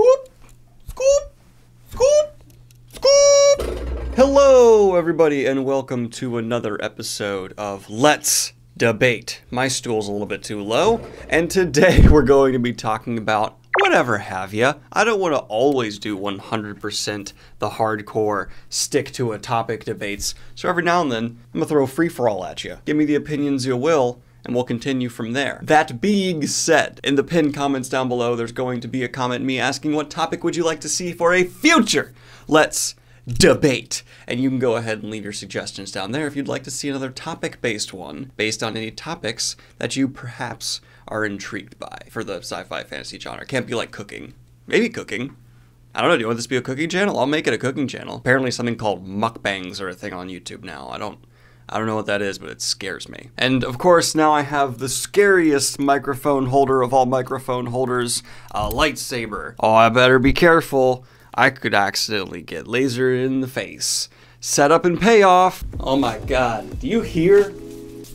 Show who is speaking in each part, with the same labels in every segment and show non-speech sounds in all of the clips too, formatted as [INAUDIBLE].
Speaker 1: Scoop, scoop, scoop, scoop. Hello, everybody, and welcome to another episode of Let's Debate. My stool's a little bit too low, and today [LAUGHS] we're going to be talking about whatever have you. I don't want to always do 100% the hardcore stick to a topic debates, so every now and then I'm gonna throw a free for all at you. Give me the opinions you will, and we'll continue from there. That being said, in the pinned comments down below, there's going to be a comment me asking what topic would you like to see for a future Let's Debate. And you can go ahead and leave your suggestions down there if you'd like to see another topic based one, based on any topics that you perhaps are intrigued by for the sci fi fantasy genre. Can't be like cooking. Maybe cooking. I don't know. Do you want this to be a cooking channel? I'll make it a cooking channel. Apparently, something called mukbangs are a thing on YouTube now. I don't. I don't know what that is, but it scares me. And of course, now I have the scariest microphone holder of all microphone holders, a lightsaber. Oh, I better be careful. I could accidentally get laser in the face. Setup and payoff. Oh my god. Do you hear?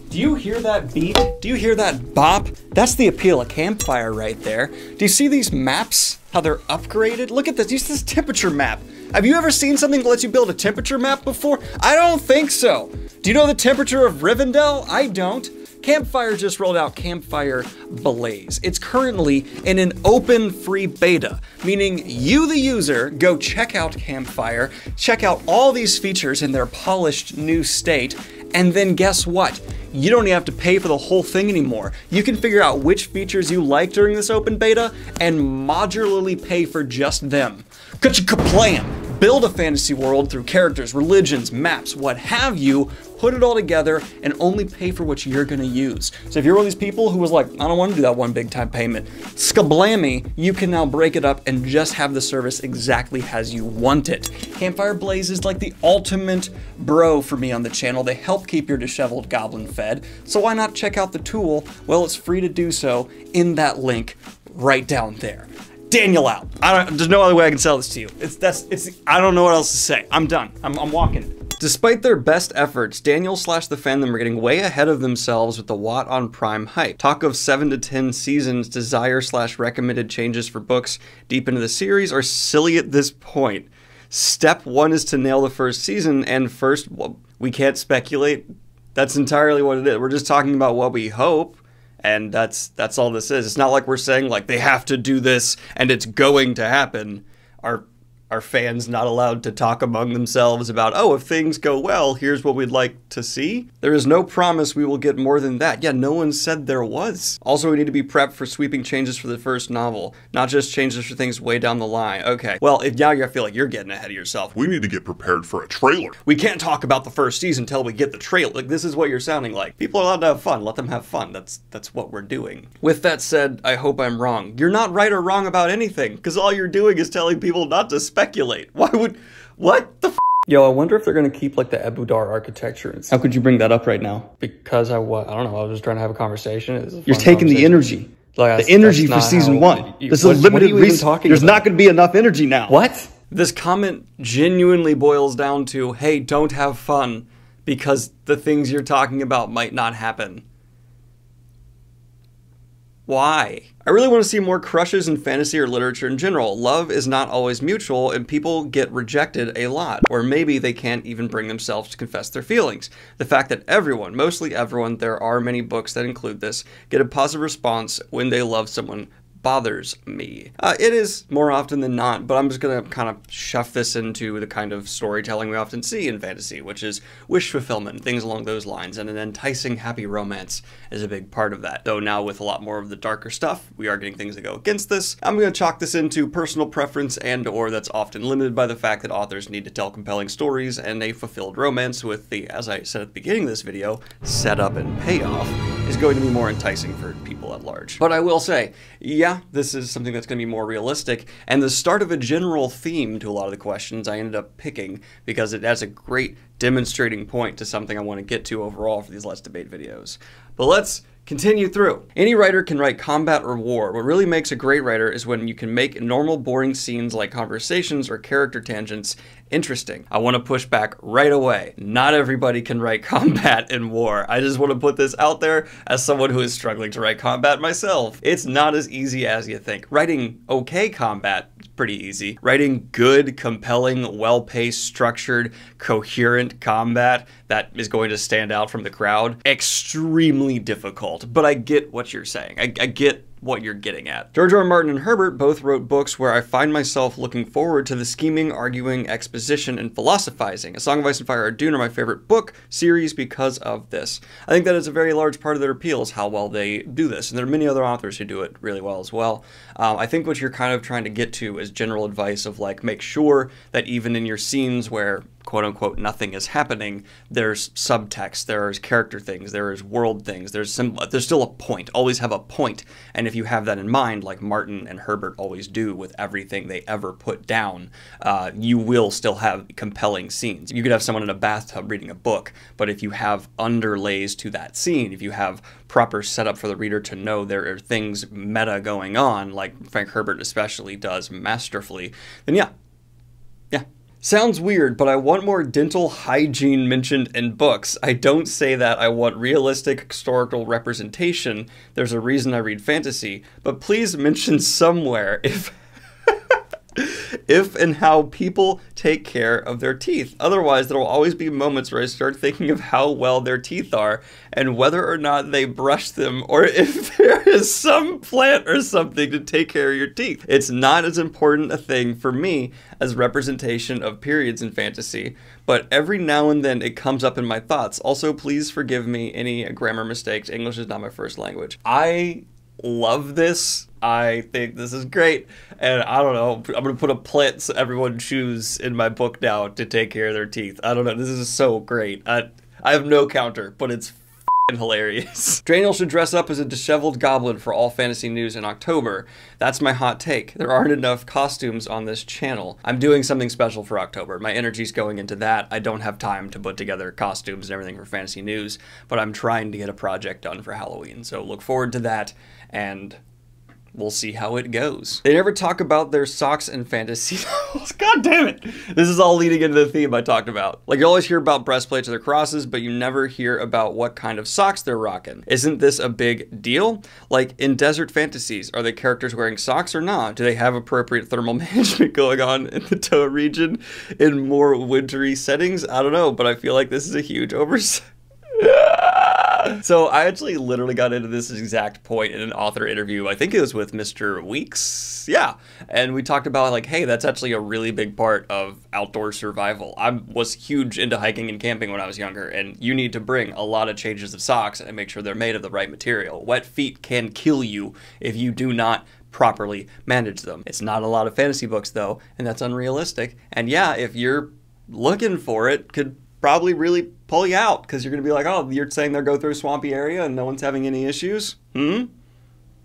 Speaker 1: Do you hear that beat? Do you hear that bop? That's the appeal of campfire right there. Do you see these maps? How they're upgraded? Look at this. Use this temperature map. Have you ever seen something that lets you build a temperature map before? I don't think so. Do you know the temperature of Rivendell? I don't. Campfire just rolled out Campfire Blaze. It's currently in an open free beta, meaning you, the user, go check out Campfire, check out all these features in their polished new state, and then guess what? You don't even have to pay for the whole thing anymore. You can figure out which features you like during this open beta and modularly pay for just them. Ka-kablam! Build a fantasy world through characters, religions, maps, what have you, put it all together, and only pay for what you're gonna use. So if you're one of these people who was like, I don't wanna do that one big time payment, skablammy, you can now break it up and just have the service exactly as you want it. Campfire Blaze is like the ultimate bro for me on the channel. They help keep your disheveled goblin fed. So why not check out the tool? Well, it's free to do so in that link right down there. Daniel out. I don't, there's no other way I can sell this to you. It's that's it's I don't know what else to say. I'm done. I'm, I'm walking. Despite their best efforts, Daniel slash the fandom are getting way ahead of themselves with the WoT on Prime hype. Talk of 7 to 10 seasons, desire slash recommended changes for books deep into the series are silly at this point. Step one is to nail the first season, and first, well, we can't speculate. That's entirely what it is. We're just talking about what we hope and that's that's all this is. It's not like we're saying like they have to do this and it's going to happen. Our are fans not allowed to talk among themselves about, oh, if things go well, here's what we'd like to see? There is no promise we will get more than that. Yeah, no one said there was. Also, we need to be prepped for sweeping changes for the first novel, not just changes for things way down the line. Okay, well, if now you feel like you're getting ahead of yourself.
Speaker 2: We need to get prepared for a trailer.
Speaker 1: We can't talk about the first season until we get the trailer. Like, this is what you're sounding like. People are allowed to have fun. Let them have fun. That's that's what we're doing. With that said, I hope I'm wrong. You're not right or wrong about anything, because all you're doing is telling people not to speculate. Why would what the? F- Yo, I wonder if they're gonna keep like the Ebou Dar architecture. How could you bring that up right now?
Speaker 3: Because I what? I don't know. I was just trying to have a conversation. It a
Speaker 1: You're
Speaker 3: fun
Speaker 1: taking the energy.
Speaker 3: Like,
Speaker 1: the energy for season
Speaker 3: how-
Speaker 1: one.
Speaker 3: you-
Speaker 1: This
Speaker 3: what-
Speaker 1: is
Speaker 3: what are
Speaker 1: limited
Speaker 3: you even
Speaker 1: resource.
Speaker 3: talking
Speaker 1: There's
Speaker 3: about?
Speaker 1: not going to be enough energy now.
Speaker 3: What?
Speaker 1: This comment genuinely boils down to, hey, don't have fun because the things you're talking about might not happen. Why? I really want to see more crushes in fantasy or literature in general. Love is not always mutual, and people get rejected a lot, or maybe they can't even bring themselves to confess their feelings. The fact that everyone, mostly everyone, there are many books that include this, get a positive response when they love someone bothers me. Uh, it is more often than not, but I'm just gonna kind of shove this into the kind of storytelling we often see in fantasy, which is wish fulfillment, things along those lines, and an enticing happy romance is a big part of that. Though now with a lot more of the darker stuff, we are getting things that go against this. I'm gonna chalk this into personal preference and or that's often limited by the fact that authors need to tell compelling stories and a fulfilled romance with the, as I said at the beginning of this video, setup and payoff is going to be more enticing for people at large. But I will say, yeah, this is something that's going to be more realistic, and the start of a general theme to a lot of the questions I ended up picking because it has a great demonstrating point to something I want to get to overall for these Let's Debate videos. But let's Continue through. Any writer can write combat or war. What really makes a great writer is when you can make normal, boring scenes like conversations or character tangents interesting. I want to push back right away. Not everybody can write [LAUGHS] combat and war. I just want to put this out there as someone who is struggling to write combat myself. It's not as easy as you think. Writing okay combat is pretty easy. Writing good, compelling, well paced, structured, coherent combat that is going to stand out from the crowd, extremely difficult. But I get what you're saying. I, I get what you're getting at. George R. R. Martin and Herbert both wrote books where I find myself looking forward to the scheming, arguing, exposition, and philosophizing. A Song of Ice and Fire or Dune are my favorite book series because of this. I think that is a very large part of their appeal is how well they do this, and there are many other authors who do it really well as well. Um, I think what you're kind of trying to get to is general advice of like make sure that even in your scenes where quote unquote nothing is happening there's subtext there's character things there's world things there's some there's still a point always have a point. and if you have that in mind like martin and herbert always do with everything they ever put down uh, you will still have compelling scenes you could have someone in a bathtub reading a book but if you have underlays to that scene if you have proper setup for the reader to know there are things meta going on like frank herbert especially does masterfully then yeah. Sounds weird, but I want more dental hygiene mentioned in books. I don't say that I want realistic historical representation. There's a reason I read fantasy, but please mention somewhere if if and how people take care of their teeth. Otherwise, there will always be moments where I start thinking of how well their teeth are and whether or not they brush them or [LAUGHS] if there is some plant or something to take care of your teeth. It's not as important a thing for me as representation of periods in fantasy, but every now and then it comes up in my thoughts. Also, please forgive me any grammar mistakes. English is not my first language. I love this. I think this is great. And I don't know, I'm going to put a plant so everyone chews in my book now to take care of their teeth. I don't know, this is so great. I, I have no counter, but it's hilarious. [LAUGHS] Draniel should dress up as a disheveled goblin for all fantasy news in October. That's my hot take. There aren't enough costumes on this channel. I'm doing something special for October. My energy's going into that. I don't have time to put together costumes and everything for fantasy news, but I'm trying to get a project done for Halloween. So look forward to that and we'll see how it goes. They never talk about their socks and fantasy [LAUGHS] novels. God damn it! This is all leading into the theme I talked about. Like you always hear about breastplates or their crosses, but you never hear about what kind of socks they're rocking. Isn't this a big deal? Like in desert fantasies, are the characters wearing socks or not? Do they have appropriate thermal [LAUGHS] management going on in the toe region in more wintry settings? I don't know, but I feel like this is a huge oversight. [LAUGHS] so I actually literally got into this exact point in an author interview. I think it was with Mr. Weeks. Yeah. And we talked about like, hey, that's actually a really big part of outdoor survival. I was huge into hiking and camping when I was younger, and you need to bring a lot of changes of socks and make sure they're made of the right material. Wet feet can kill you if you do not properly manage them. It's not a lot of fantasy books though, and that's unrealistic. And yeah, if you're looking for it, could probably really pull you out because you're going to be like, oh, you're saying they'll go through a swampy area and no one's having any issues? Hmm?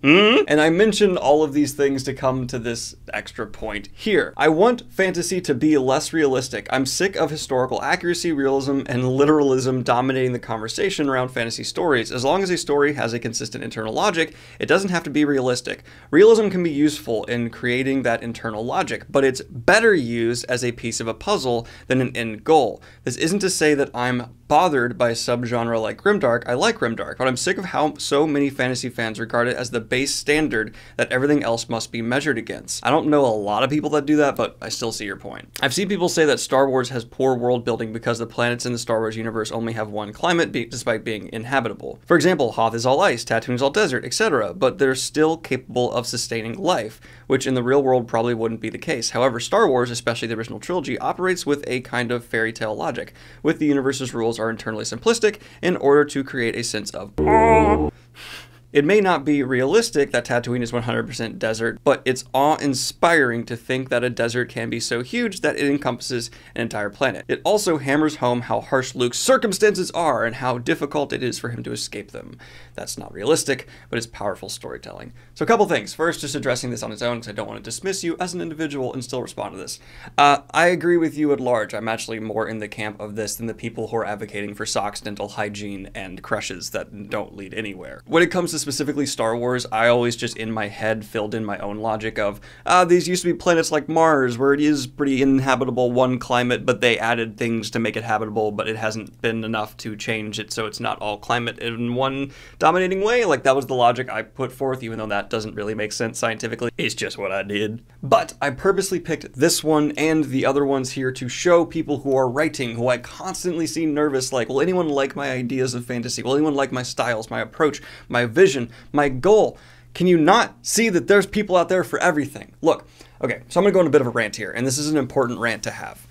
Speaker 1: Hmm? And I mentioned all of these things to come to this extra point here. I want fantasy to be less realistic. I'm sick of historical accuracy, realism, and literalism dominating the conversation around fantasy stories. As long as a story has a consistent internal logic, it doesn't have to be realistic. Realism can be useful in creating that internal logic, but it's better used as a piece of a puzzle than an end goal. This isn't to say that I'm bothered by a subgenre like Grimdark. I like Grimdark, but I'm sick of how so many fantasy fans regard it as the base standard that everything else must be measured against. I don't know a lot of people that do that, but I still see your point. I've seen people say that Star Wars has poor world building because the planets in the Star Wars universe only have one climate be- despite being inhabitable. For example, Hoth is all ice, Tatooine's all desert, etc., but they're still capable of sustaining life, which in the real world probably wouldn't be the case. However, Star Wars, especially the original trilogy, operates with a kind of fairy tale logic, with the universe's rules are internally simplistic in order to create a sense of It may not be realistic that Tatooine is 100% desert, but it's awe inspiring to think that a desert can be so huge that it encompasses an entire planet. It also hammers home how harsh Luke's circumstances are and how difficult it is for him to escape them. That's not realistic, but it's powerful storytelling. So, a couple things. First, just addressing this on its own because I don't want to dismiss you as an individual and still respond to this. Uh, I agree with you at large. I'm actually more in the camp of this than the people who are advocating for socks, dental hygiene, and crushes that don't lead anywhere. When it comes to specifically Star Wars, I always just in my head filled in my own logic of, ah, these used to be planets like Mars, where it is pretty inhabitable, one climate, but they added things to make it habitable, but it hasn't been enough to change it so it's not all climate in one dominating way. Like, that was the logic I put forth, even though that doesn't really make sense scientifically. It's just what I did. But I purposely picked this one and the other ones here to show people who are writing, who I constantly see nervous, like, will anyone like my ideas of fantasy? Will anyone like my styles, my approach, my vision, my goal? Can you not see that there's people out there for everything? Look, okay, so I'm gonna go on a bit of a rant here, and this is an important rant to have.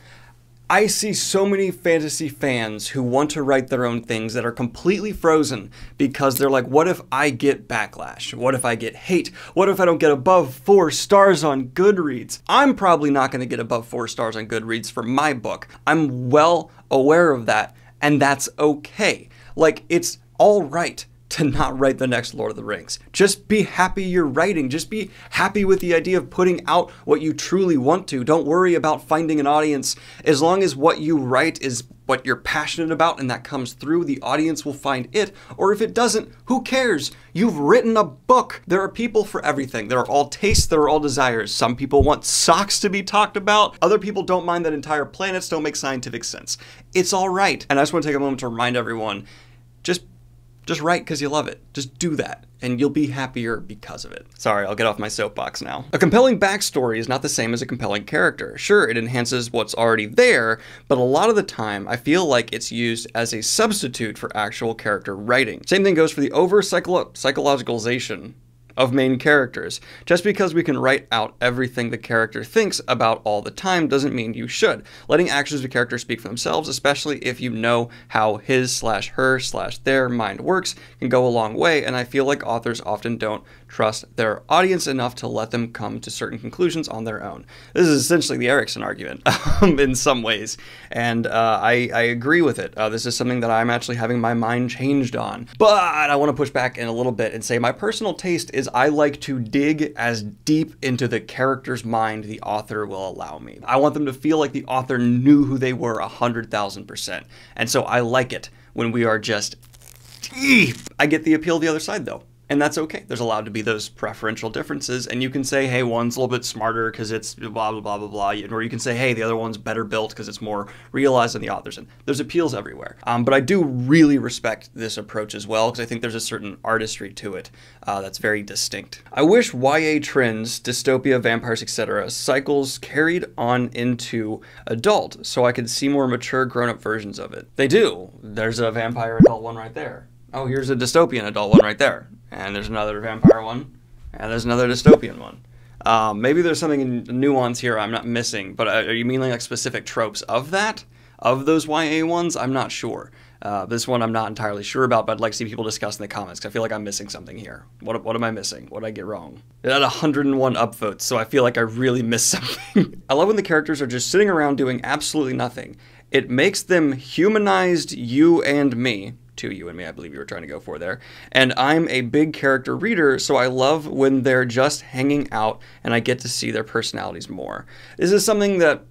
Speaker 1: I see so many fantasy fans who want to write their own things that are completely frozen because they're like, what if I get backlash? What if I get hate? What if I don't get above four stars on Goodreads? I'm probably not going to get above four stars on Goodreads for my book. I'm well aware of that, and that's okay. Like, it's all right to not write the next Lord of the Rings. Just be happy you're writing. Just be happy with the idea of putting out what you truly want to. Don't worry about finding an audience. As long as what you write is what you're passionate about and that comes through, the audience will find it. Or if it doesn't, who cares? You've written a book. There are people for everything. There are all tastes, there are all desires. Some people want socks to be talked about. Other people don't mind that entire planets don't make scientific sense. It's all right. And I just want to take a moment to remind everyone just just write because you love it. Just do that, and you'll be happier because of it. Sorry, I'll get off my soapbox now. A compelling backstory is not the same as a compelling character. Sure, it enhances what's already there, but a lot of the time, I feel like it's used as a substitute for actual character writing. Same thing goes for the over psychologicalization of main characters. Just because we can write out everything the character thinks about all the time doesn't mean you should. Letting actions of a character speak for themselves, especially if you know how his slash her slash their mind works, can go a long way, and I feel like authors often don't trust their audience enough to let them come to certain conclusions on their own. This is essentially the Erikson argument [LAUGHS] um, in some ways, and uh, I, I, agree with it. Uh, this is something that I'm actually having my mind changed on. But I want to push back in a little bit and say my personal taste is I like to dig as deep into the character's mind the author will allow me. I want them to feel like the author knew who they were a hundred thousand percent. And so I like it when we are just deep. I get the appeal the other side though and that's okay. There's allowed to be those preferential differences, and you can say, hey, one's a little bit smarter because it's blah blah blah blah blah, or you can say, hey, the other one's better built because it's more realized than the authors. And there's appeals everywhere. Um, but I do really respect this approach as well because I think there's a certain artistry to it uh, that's very distinct. I wish YA trends, dystopia, vampires, etc., cycles carried on into adult, so I could see more mature, grown-up versions of it. They do. There's a vampire adult one right there. Oh, here's a dystopian adult one right there and there's another vampire one, and there's another dystopian one. Um, maybe there's something in nuance here I'm not missing, but are you meaning like specific tropes of that? Of those YA ones? I'm not sure. Uh, this one I'm not entirely sure about, but I'd like to see people discuss in the comments because I feel like I'm missing something here. What, what am I missing? What did I get wrong? It had 101 upvotes, so I feel like I really missed [LAUGHS] something. I love when the characters are just sitting around doing absolutely nothing. It makes them humanized you and me, to you and me, I believe you were trying to go for there. And I'm a big character reader, so I love when they're just hanging out and I get to see their personalities more. This is something that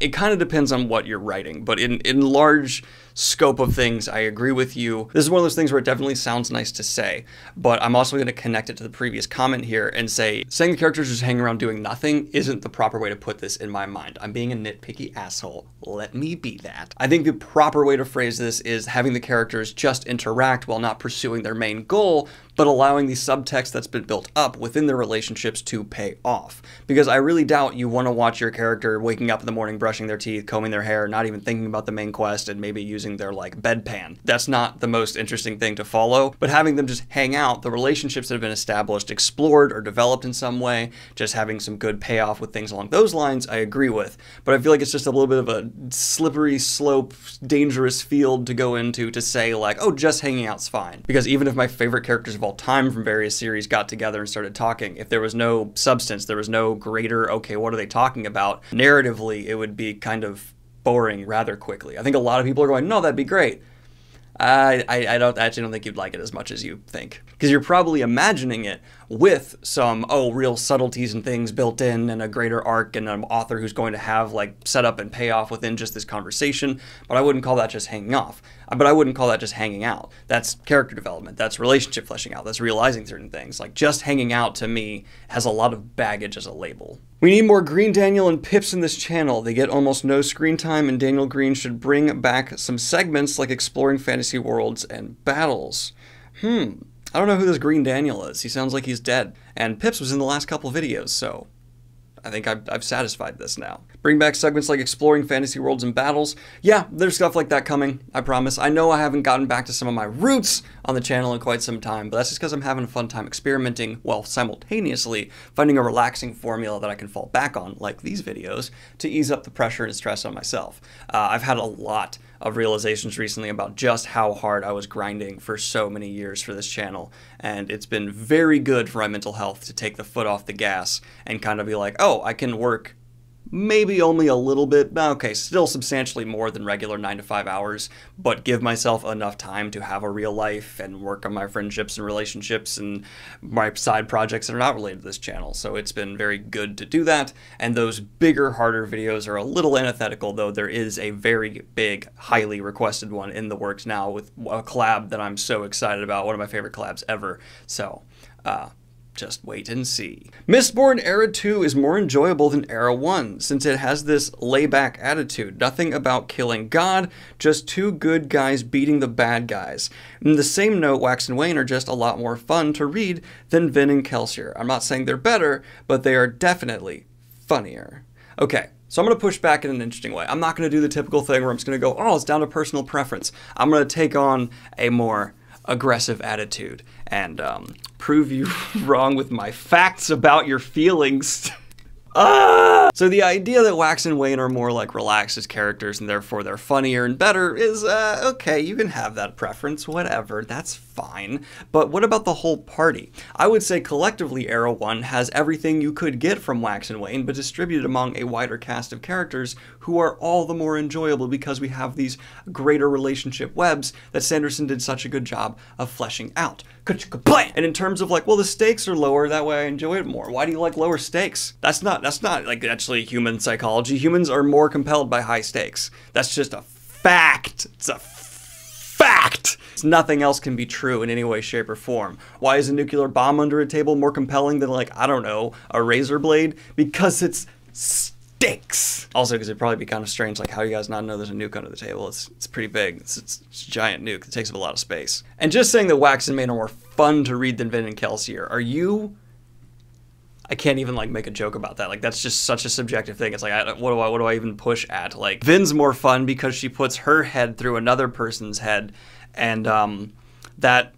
Speaker 1: it kind of depends on what you're writing, but in, in large scope of things, I agree with you. This is one of those things where it definitely sounds nice to say, but I'm also going to connect it to the previous comment here and say saying the characters just hang around doing nothing isn't the proper way to put this in my mind. I'm being a nitpicky asshole. Let me be that. I think the proper way to phrase this is having the characters just interact while not pursuing their main goal, but allowing the subtext that's been built up within their relationships to pay off. Because I really doubt you want to watch your character waking up in the morning, brushing their teeth, combing their hair, not even thinking about the main quest, and maybe using their like bedpan. That's not the most interesting thing to follow, but having them just hang out, the relationships that have been established, explored, or developed in some way, just having some good payoff with things along those lines, I agree with. But I feel like it's just a little bit of a slippery slope, dangerous field to go into to say, like, oh, just hanging out's fine. Because even if my favorite characters of all time from various series got together and started talking, if there was no substance, there was no greater, okay, what are they talking about? Narratively, it would be kind of boring rather quickly. I think a lot of people are going, no, that'd be great. I, I, I don't actually don't think you'd like it as much as you think because you're probably imagining it with some oh real subtleties and things built in and a greater arc and an author who's going to have like setup and payoff within just this conversation but i wouldn't call that just hanging off but i wouldn't call that just hanging out that's character development that's relationship fleshing out that's realizing certain things like just hanging out to me has a lot of baggage as a label we need more Green Daniel and Pips in this channel. They get almost no screen time, and Daniel Greene should bring back some segments like exploring fantasy worlds and battles. Hmm, I don't know who this Green Daniel is. He sounds like he's dead. And Pips was in the last couple videos, so I think I've, I've satisfied this now. Bring back segments like exploring fantasy worlds and battles. Yeah, there's stuff like that coming, I promise. I know I haven't gotten back to some of my roots on the channel in quite some time, but that's just because I'm having a fun time experimenting while simultaneously finding a relaxing formula that I can fall back on, like these videos, to ease up the pressure and stress on myself. Uh, I've had a lot of realizations recently about just how hard I was grinding for so many years for this channel. And it's been very good for my mental health to take the foot off the gas and kind of be like, oh, I can work maybe only a little bit, okay, still substantially more than regular 9 to 5 hours, but give myself enough time to have a real life and work on my friendships and relationships and my side projects that are not related to this channel. So it's been very good to do that, and those bigger, harder videos are a little antithetical, though there is a very big, highly requested one in the works now with a collab that I'm so excited about, one of my favorite collabs ever. So, uh, just wait and see. Mistborn Era 2 is more enjoyable than Era 1, since it has this layback attitude. Nothing about killing God, just two good guys beating the bad guys. In the same note, Wax and Wayne are just a lot more fun to read than Vin and Kelsier. I'm not saying they're better, but they are definitely funnier. Okay, so I'm going to push back in an interesting way. I'm not going to do the typical thing where I'm just going to go, oh, it's down to personal preference. I'm going to take on a more aggressive attitude and um, prove you [LAUGHS] wrong with my facts about your feelings. [LAUGHS] ah! So the idea that Wax and Wayne are more like relaxed as characters and therefore they're funnier and better is uh, okay. You can have that preference, whatever. That's fine. But what about the whole party? I would say collectively, Era One has everything you could get from Wax and Wayne, but distributed among a wider cast of characters who are all the more enjoyable because we have these greater relationship webs that Sanderson did such a good job of fleshing out. And in terms of like, well, the stakes are lower, that way I enjoy it more. Why do you like lower stakes? That's not that's not like actually human psychology. Humans are more compelled by high stakes. That's just a fact. It's a fact. Nothing else can be true in any way, shape, or form. Why is a nuclear bomb under a table more compelling than like I don't know a razor blade? Because it's stakes. Also, because it'd probably be kind of strange, like how you guys not know there's a nuke under the table. It's it's pretty big. It's, it's, it's a giant nuke. It takes up a lot of space. And just saying that Wax and Maine are more fun to read than Vin and Kelsier. Are you? I can't even like make a joke about that. Like that's just such a subjective thing. It's like I, what do I what do I even push at? Like Vin's more fun because she puts her head through another person's head, and um, that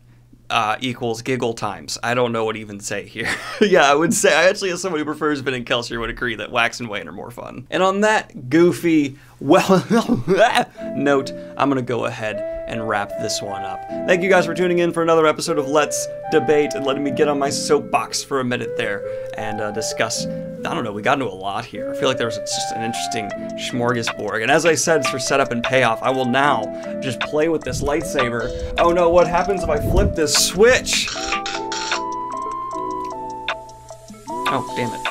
Speaker 1: uh, equals giggle times. I don't know what even say here. [LAUGHS] yeah, I would say, I actually, as somebody who prefers Vin and Kelsier, would agree that Wax and Wayne are more fun. And on that goofy, well, [LAUGHS] note, I'm gonna go ahead and wrap this one up. Thank you guys for tuning in for another episode of Let's Debate and letting me get on my soapbox for a minute there and uh, discuss. I don't know, we got into a lot here. I feel like there was just an interesting smorgasbord. And as I said, it's for setup and payoff, I will now just play with this lightsaber. Oh no, what happens if I flip this switch? Oh, damn it.